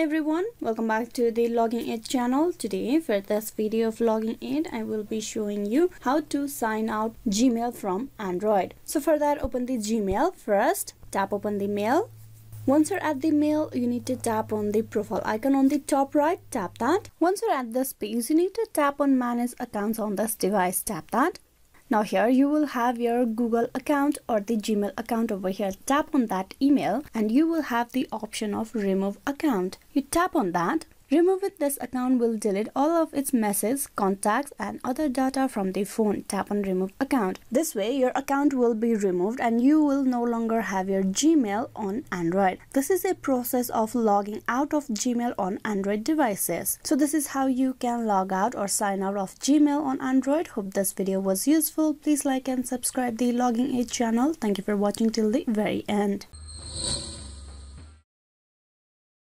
everyone, welcome back to the Login Aid channel. Today for this video of Login Aid, I will be showing you how to sign out Gmail from Android. So for that, open the Gmail first, tap open the mail. Once you're at the mail, you need to tap on the profile icon on the top right, tap that. Once you're at this page, you need to tap on manage accounts on this device, tap that. Now here you will have your Google account or the Gmail account over here. Tap on that email and you will have the option of remove account. You tap on that Remove this account will delete all of its messages, contacts and other data from the phone. Tap on remove account. This way your account will be removed and you will no longer have your Gmail on Android. This is a process of logging out of Gmail on Android devices. So this is how you can log out or sign out of Gmail on Android. Hope this video was useful. Please like and subscribe the Login Aid channel. Thank you for watching till the very end.